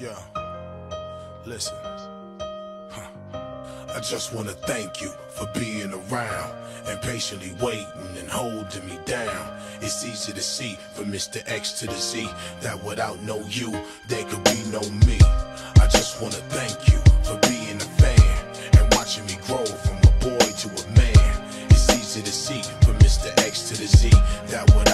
Yeah. Listen. Huh. I just wanna thank you for being around and patiently waiting and holding me down. It's easy to see from Mr. X to the Z that without no you, there could be no me. I just wanna thank you for being a fan and watching me grow from a boy to a man. It's easy to see from Mr. X to the Z that without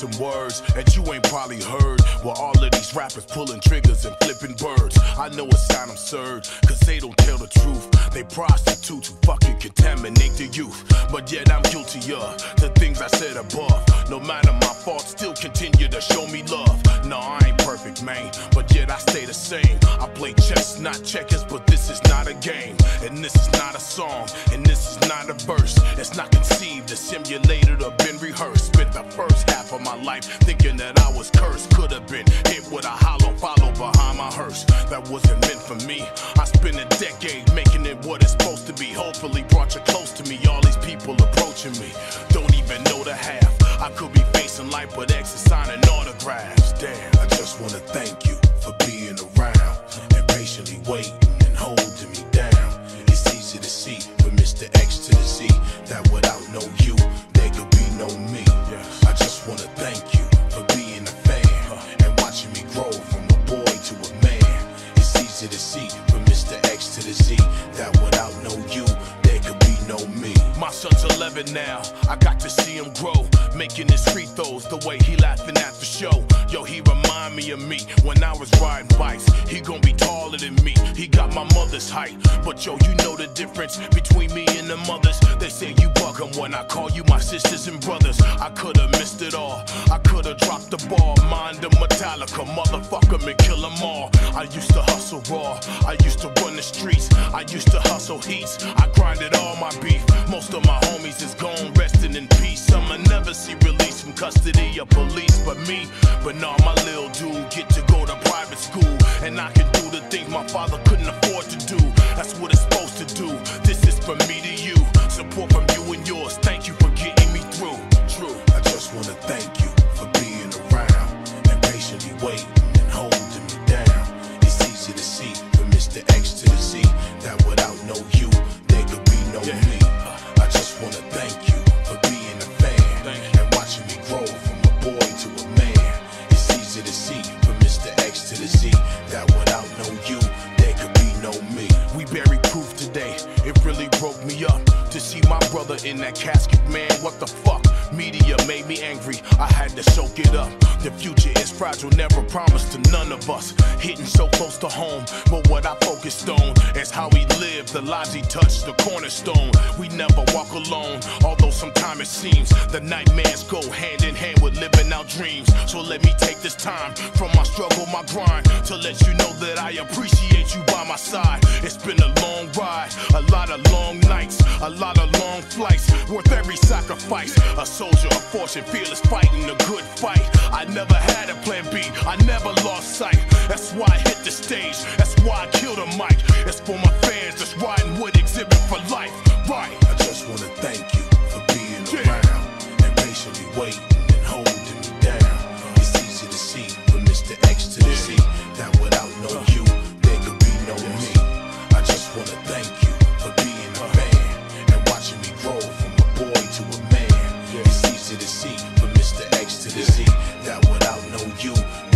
some words that you ain't probably heard. While all of these rappers pulling triggers and flipping birds. I know it sound absurd, cause they don't tell the truth. They prostitute to fucking contaminate the youth. But yet I'm guilty of the things I said above. No matter my faults, still continue to show me love. No, I ain't perfect, man, but yet I stay the same. I play chess, not checkers, but this is not a game. And this is not a song, and this is not a verse. It's not conceived, it's simulated or been rehearsed. Spent the first of my life thinking that I was cursed. Could have been hit with a hollow follow behind my hearse. That wasn't meant for me. I spent a decade making it what it's supposed to be. Hopefully brought you close to me. All these people approaching me don't even know the half. I could be facing life, but X is signing autographs. Damn. I just wanna thank you for being around and patiently waiting and holding me down. It's easy to see from Mr. X to the Z that without no you, there could be no me. Wanna thank My son's 11 now. I got to see him grow, making his free throws the way he laughing at the show. Yo, he remind me of me when I was riding bikes. He gon' be taller than me. He got my mother's height, but yo, you know the difference between me and the mothers. They say you bug when I call you my sisters and brothers. I could've missed it all. I could've dropped the ball. Mind the Metallica, motherfucker, and kill 'em all. I used to hustle raw. I used to run the streets. I used to hustle heats. I grinded all my beef. Most of my homies is gone, resting in peace. I'ma never see release from custody of police, but me. But nah, my little dude get to go to private school, and I can do the things my father couldn't afford to do. To see from Mr. X to the Z that without no you, there could be no me. We buried proof today. It really broke me up to see my brother in that casket, man. What the fuck? Media made me angry. I had to soak it up. The future is fragile, never promised to none of us. Hitting so close to home, but what I focused on is how he lived, the lives he touched, the cornerstone. We never walk alone, although sometimes it seems the nightmares go hand in hand with living out dreams. So let me take this time from my struggle, my grind, to let you know that I appreciate you by my side. It's been a long ride, a lot of long nights, a lot of long flights, worth every sacrifice. A soldier of fortune, fearless fighting a good fight. I never had a plan B, I never lost sight. That's why I hit the stage, that's why I killed a mic. It's for my you.